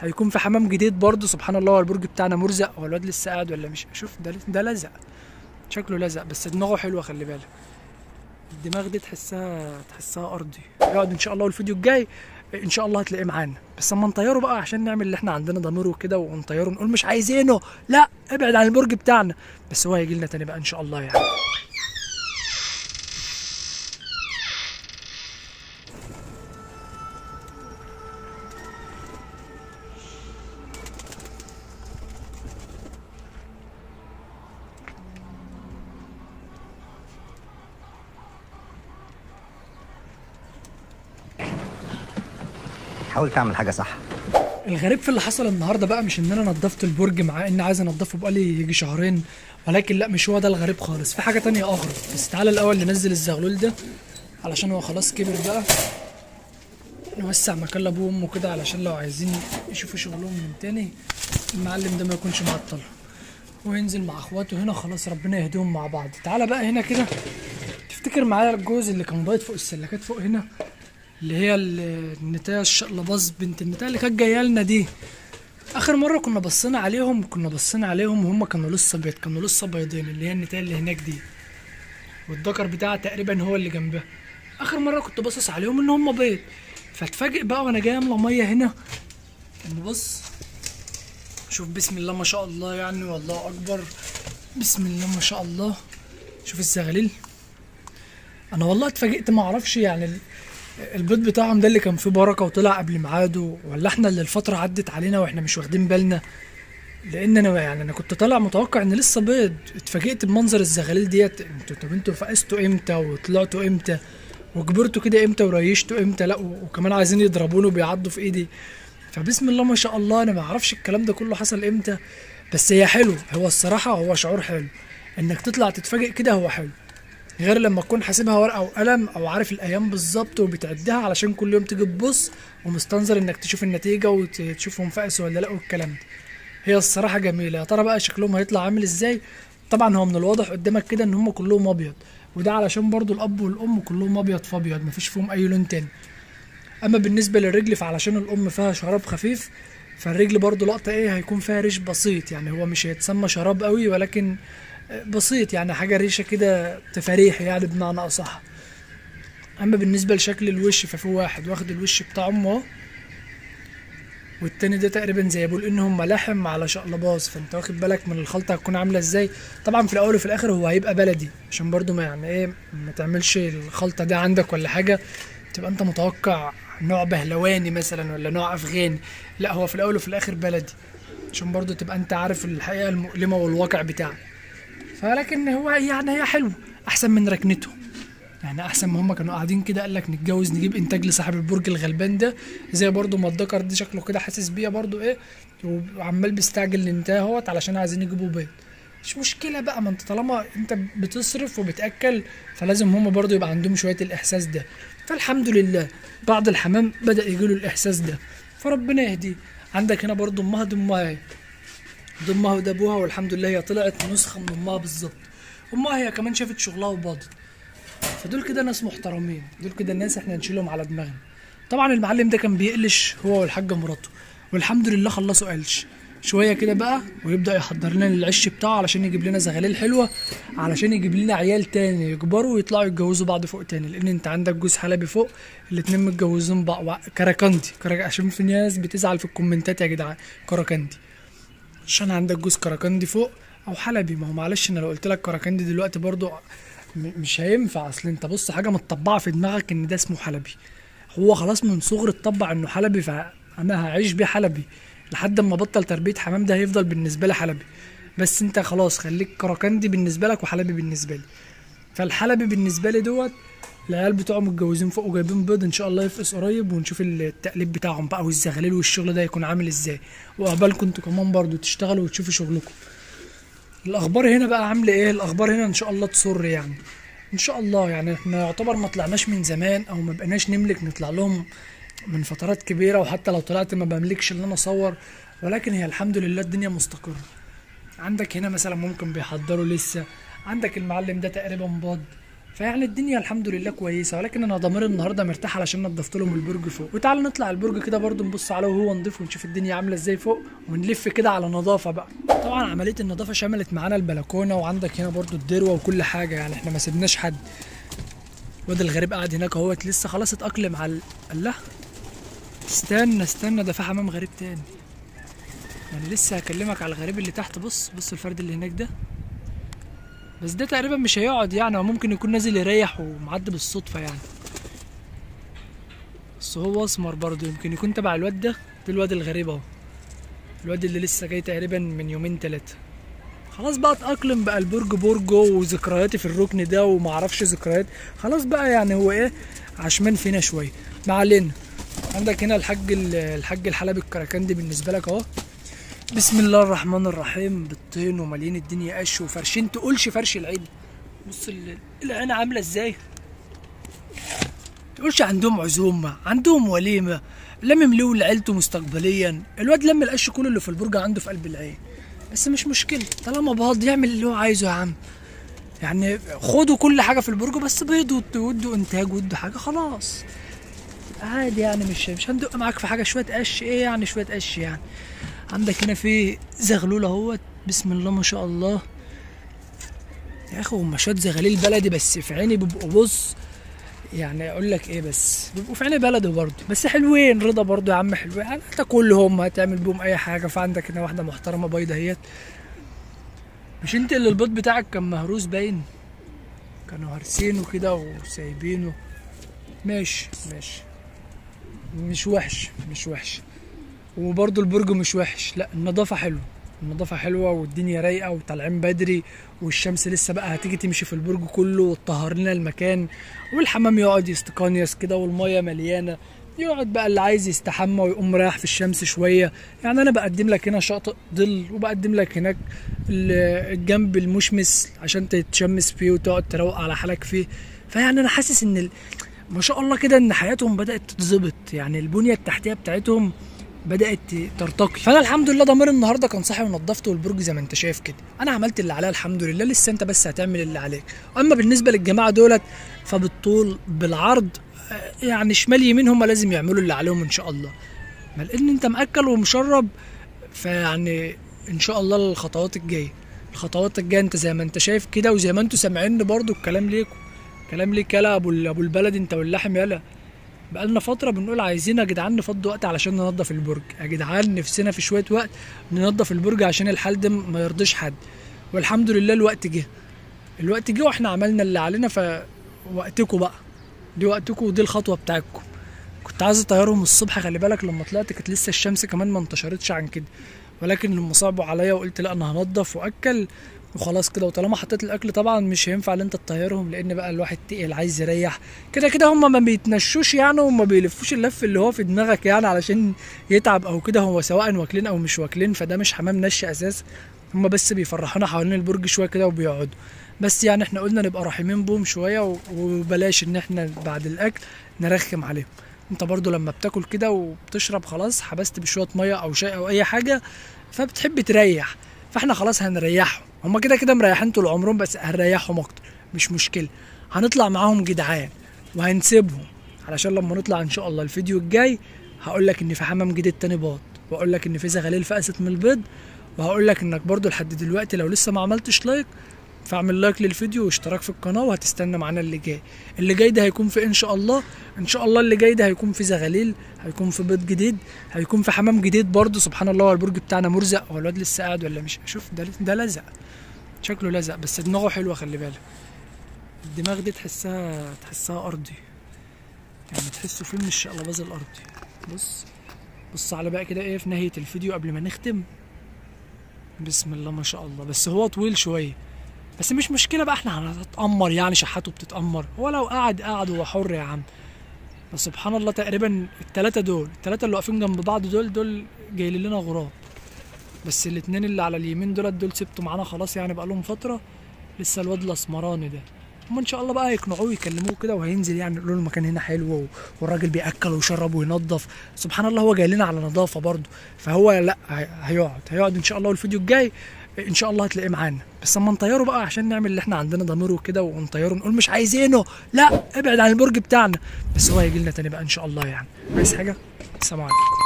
هيكون في حمام جديد برضه سبحان الله هو البرج بتاعنا مرزق. هو الواد لسه قاعد ولا مش؟ شوف ده ده لزق. شكله لزق بس دماغه حلوة خلي بالك. الدماغ دي تحسها تحسها أرضي. يقعد إن شاء الله الفيديو الجاي إن شاء الله هتلاقيه معانا. بس أما نطيره بقى عشان نعمل اللي إحنا عندنا ضمير وكده ونطيره نقول مش عايزينه. لأ ابعد عن البرج بتاعنا. بس هو هيجي لنا تاني بقى إن شاء الله يعني. حاول تعمل حاجة صح. الغريب في اللي حصل النهارده بقى مش إن أنا نظفت البرج مع إني عايز انضفه بقالي يجي شهرين ولكن لأ مش هو ده الغريب خالص. في حاجة تانية أغرب. بس تعالى الأول ننزل الزغلول ده علشان هو خلاص كبر بقى. نوسع مكان لأبوه وأمه كده علشان لو عايزين يشوفوا شغلهم من تاني المعلم ده ما يكونش معطل. وينزل مع أخواته هنا خلاص ربنا يهديهم مع بعض. تعالى بقى هنا كده. تفتكر معايا الجوز اللي كان بايت فوق السلكات فوق هنا؟ اللي هي ال- النتايه الشقلباز بنت النتايه اللي كانت جاية لنا دي. آخر مرة كنا بصينا عليهم كنا بصينا عليهم وهم كانوا لسه بيض كانوا لسه بيضين اللي هي النتايه اللي هناك دي. والذكر بتاعها تقريبا هو اللي جنبها. آخر مرة كنت باصص عليهم إن هم بيض فاتفاجئ بقى وأنا جاي املى مية هنا. ان بص شوف بسم الله ما شاء الله يعني والله أكبر. بسم الله ما شاء الله. شوف الزغاليل أنا والله اتفاجئت ما أعرفش يعني البيض بتاعهم ده اللي كان فيه بركة وطلع قبل ميعاده ولا إحنا اللي الفترة عدت علينا وإحنا مش واخدين بالنا؟ لأن أنا يعني أنا كنت طالع متوقع إن لسه بيض. اتفاجئت بمنظر الزغاليل ديت. أنتوا طب أنتوا فقستوا إمتى؟ وطلعتوا إمتى؟ وكبرتوا كده إمتى؟ وريشتوا إمتى؟ لا وكمان عايزين يضربوني وبيعضوا في إيدي. فبسم الله ما شاء الله أنا ما أعرفش الكلام ده كله حصل إمتى. بس هي حلو. هو الصراحة هو شعور حلو. إنك تطلع تتفاجئ كده هو حلو. غير لما تكون حاسبها ورقة وقلم أو عارف الأيام بالظبط وبتعدها علشان كل يوم تيجي تبص ومستنظر إنك تشوف النتيجة وتشوفهم فقسوا ولا لأ والكلام ده. هي الصراحة جميلة. يا ترى بقى شكلهم هيطلع عامل إزاي؟ طبعا هو من الواضح قدامك كده إن هم كلهم أبيض وده علشان برضو الأب والأم كلهم أبيض في ابيض مفيش فيهم أي لون تاني. أما بالنسبة للرجل فعلشان الأم فيها شراب خفيف فالرجل برضو لقطة إيه هيكون فيها ريش بسيط. يعني هو مش هيتسمى شراب قوي ولكن بسيط يعني حاجة ريشة كده تفاريح يعني بمعنى أصح. أما بالنسبة لشكل الوش ففي واحد واخد الوش بتاع أمه والتاني ده تقريبا زي بيقول ان هم لحم على شقلباز فأنت واخد بالك من الخلطة هتكون عاملة إزاي؟ طبعا في الأول وفي الآخر هو هيبقى بلدي عشان برضو ما يعني إيه ما تعملش الخلطة دي عندك ولا حاجة. تبقى أنت متوقع نوع بهلواني مثلا ولا نوع أفغاني. لا هو في الأول وفي الآخر بلدي عشان برضو تبقى أنت عارف الحقيقة المؤلمة والواقع بتاعك. فلكن هو يعني هي حلو أحسن من ركنته. يعني أحسن ما هم كانوا قاعدين كده قال لك نتجوز نجيب إنتاج لصاحب البرج الغلبان ده. زي برضو ما الدكر دي شكله كده حاسس بيها برضو إيه وعمال بيستعجل الانتهاء اهوت علشان عايزين يجيبوا بيض. مش مشكلة بقى ما انت طالما انت بتصرف وبتأكل فلازم هم برضو يبقى عندهم شوية الإحساس ده. فالحمد لله بعض الحمام بدأ يجيله الإحساس ده. فربنا يهديه. عندك هنا برضو أمها دي وده أبوها والحمد لله هي طلعت نسخة من أمها بالظبط. أمها هي كمان شافت شغلها وباضت. فدول كده ناس محترمين. دول كده الناس إحنا نشيلهم على دماغنا. طبعا المعلم ده كان بيقلش هو والحاجة مراته. والحمد لله خلصوا قلش شوية كده بقى ويبدأ يحضر لنا العش بتاعه علشان يجيب لنا زغاليل حلوة علشان يجيب لنا عيال تاني يكبروا ويطلعوا يتجوزوا بعض فوق تاني. لأن أنت عندك جوز حلبي فوق الاتنين متجوزين بعض كراكندي. كرا- عشان في ناس بتزعل في الكومنتات يا جدعان. كراكندي. عشان عندك جوز كراكندي فوق أو حلبي. ما هو معلش أنا لو قلت لك كراكندي دلوقتي برضو مش هينفع. أصل أنت بص حاجة متطبعة في دماغك إن ده اسمه حلبي. هو خلاص من صغر اتطبع إنه حلبي فأنا هعيش بيه حلبي. لحد ما بطل تربية حمام ده هيفضل بالنسبة لي حلبي. بس أنت خلاص خليك كراكندي بالنسبة لك وحلبي بالنسبة لي. فالحلبي بالنسبة لي دوت العيال بتوعهم متجوزين فوق وجايبين بيض إن شاء الله يفقس قريب ونشوف التقليب بتاعهم بقى والزغاليل والشغل ده يكون عامل إزاي. وعقبالكم أنتوا كمان برضو تشتغلوا وتشوفوا شغلكم. الأخبار هنا بقى عاملة إيه؟ الأخبار هنا إن شاء الله تسر يعني. إن شاء الله يعني إحنا يعتبر ما طلعناش من زمان أو ما بقيناش نملك نطلع لهم من فترات كبيرة وحتى لو طلعت ما بملكش إن أنا أصور. ولكن هي الحمد لله الدنيا مستقرة. عندك هنا مثلا ممكن بيحضروا لسه. عندك المعلم ده تقريبا باض فيعني الدنيا الحمد لله كويسة ولكن أنا ضميري النهارده مرتاح علشان نضفت لهم البرج فوق. وتعالوا نطلع البرج كده برضو نبص عليه وهو نضيف ونشوف الدنيا عاملة إزاي فوق ونلف كده على نظافة بقى. طبعا عملية النظافة شملت معانا البلكونة وعندك هنا برضو الدروة وكل حاجة يعني إحنا ما سيبناش حد. الواد الغريب قاعد هناك أهوت لسه خلاص اتأقلم على ال- الله استنى استنى ده في حمام غريب تاني. يعني لسه هكلمك على الغريب اللي تحت بص بص الفرد اللي هناك ده. بس ده تقريبا مش هيقعد يعني هو ممكن يكون نازل يريح ومعدي بالصدفة يعني. بس هو اسمر برضه يمكن يكون تبع الواد ده ده الواد الغريب أهو. الواد اللي لسه جاي تقريبا من يومين تلاتة. خلاص بقى اتأقلم بقى البرج برجه وذكرياتي في الركن ده ومعرفش ذكريات. خلاص بقى يعني هو إيه عشمان فينا شوية. ما علينا. عندك هنا الحاج ال- الحاج الحلبي الكركندي بالنسبة لك أهو. بسم الله الرحمن الرحيم. بالطين ومالين الدنيا قش وفرشين تقولش فرش العيد بص ال- العين عاملة إزاي؟ تقولش عندهم عزومة عندهم وليمة. لمم له لعيلته مستقبليا. الواد لم القش كله اللي في البرج عنده في قلب العين. بس مش مشكلة. طالما باض يعمل اللي هو عايزه يا عم. يعني خدوا كل حاجة في البرج بس بيض ودوا إنتاج ودوا حاجة خلاص. عادي يعني مش مش هندق معاك في حاجة. شوية قش. إيه يعني شوية قش يعني؟ عندك هنا في زغلول اهوت بسم الله ما شاء الله. يا أخي هم شوية زغاليل بلدي بس في عيني بيبقوا بص يعني أقول لك إيه بس بيبقوا في عيني بلدي برضه بس حلوين. رضا برضه يا عم حلوين. يعني انت كلهم هتعمل بيهم اي حاجة. فعندك هنا واحدة محترمة بيضة اهيت. مش انت اللي البيض بتاعك كان مهروس باين؟ كانوا هارسينه كده وسايبينه. ماشي ماشي. مش وحش مش وحش. وبرضه البرج مش وحش. لا النظافة حلوة. النظافة حلوة والدنيا رايقة وطالعين بدري والشمس لسه بقى هتيجي تمشي في البرج كله وتطهر لنا المكان والحمام يقعد يستقانيس كده والمية مليانة. يقعد بقى اللي عايز يستحمى ويقوم رايح في الشمس شوية. يعني أنا بقدم لك هنا شاطئ ظل وبقدم لك هناك ال- الجنب المشمس عشان تتشمس فيه وتقعد تروق على حالك فيه. فيعني أنا حاسس ال... ما شاء الله كده إن حياتهم بدأت تتظبط. يعني البنية التحتية بتاعتهم بدأت ترتقي. فأنا الحمد لله ضمير النهارده كان صاحي ونضفت والبرج زي ما أنت شايف كده. أنا عملت اللي عليا الحمد لله لسه أنت بس هتعمل اللي عليك. أما بالنسبة للجماعة دولت فبالطول بالعرض آه، يعني شمال يمين هم لازم يعملوا اللي عليهم إن شاء الله. ما لأن أنت مأكل ومشرب فيعني إن شاء الله الخطوات الجاية. الخطوات الجاية أنت زي ما أنت شايف كده وزي ما أنتوا سامعين برضو الكلام ليكم كلام ليك يلا أبو أبو البلد أنت واللحم يلا بقالنا فترة بنقول عايزين يا جدعان نفضي وقت علشان ننضف البرج. يا جدعان نفسنا في شوية وقت ننضف البرج عشان الحال ده ما يرضيش حد. والحمد لله الوقت جه. الوقت جه وإحنا عملنا اللي علينا فوقتكم بقى. دي وقتكم ودي الخطوة بتاعتكم كنت عايز أطيرهم الصبح خلي بالك لما طلعت كانت لسه الشمس كمان ما انتشرتش عن كده. ولكن لما صعبوا عليا وقلت لا أنا هنضف وأكل وخلاص كده. وطالما حطيت الأكل طبعا مش هينفع إن أنت تطيرهم لأن بقى الواحد تقل عايز يريح. كده كده هم ما بيتنشوش يعني وما بيلفوش اللف اللي هو في دماغك يعني علشان يتعب أو كده هو سواء واكلين أو مش واكلين فده مش حمام نشي أساس. هم بس بيفرحونا حوالين البرج شوية كده وبيقعدوا. بس يعني إحنا قلنا نبقى رحيمين بهم شوية وبلاش إن إحنا بعد الأكل نرخم عليهم. أنت برضو لما بتاكل كده وبتشرب خلاص حبست بشوية مية أو شاي أو أي حاجة فبتحب تريح. فإحنا خلاص هنريحهم. هما كده كده مريحين طول عمرهم بس هنريحهم أكتر. مش مشكلة. هنطلع معاهم جدعان وهنسيبهم. علشان لما نطلع إن شاء الله الفيديو الجاي هقول لك إن في حمام جديد تاني باض واقول لك إن في زغاليل فقست من البيض. وهقول لك إنك برضو لحد دلوقتي لو لسه ما عملتش لايك فاعمل لايك للفيديو واشتراك في القناة وهتستنى معانا اللي جاي. اللي جاي ده هيكون في إن شاء الله. إن شاء الله اللي جاي ده هيكون في زغاليل هيكون في بيض جديد هيكون في حمام جديد برضه. سبحان الله هو البرج بتاعنا مرزق. هو الواد لسه قاعد ولا مش؟ شوف ده ده لزق. شكله لزق بس دماغه حلوة خلي بالك. الدماغ دي تحسها تحسها أرضي. يعني تحسه فيلم الشقلباز الأرضي. بص بص على بقى كده إيه في نهاية الفيديو قبل ما نختم. بسم الله ما شاء الله. بس هو طويل شوية. بس مش مشكلة بقى إحنا هنتأمر يعني شحاته بتتأمر. هو لو قعد قعد هو حر يا عم. بس سبحان الله تقريبا التلاتة دول التلاتة اللي واقفين جنب بعض دول دول جايين لنا غراب. بس الاتنين اللي على اليمين دولت دول سبتوا معانا خلاص يعني بقالهم فترة. لسه الواد الأسمراني ده. هم ان شاء الله بقى يقنعوه ويكلموه كده وهينزل يعني يقولوا له المكان هنا حلو والراجل بيأكل ويشرب وينظف. سبحان الله هو جاي لنا على نظافة برضه. فهو لأ هي- هيقعد هيقعد إن شاء الله والفيديو الجاي إن شاء الله هتلاقيه معانا. بس أما نطيره بقى عشان نعمل اللي إحنا عندنا ضميره وكده ونطيره نقول مش عايزينه. لأ ابعد عن البرج بتاعنا. بس هو هيجي لنا تاني بقى إن شاء الله يعني. عايز حاجة؟ السلام عليكم.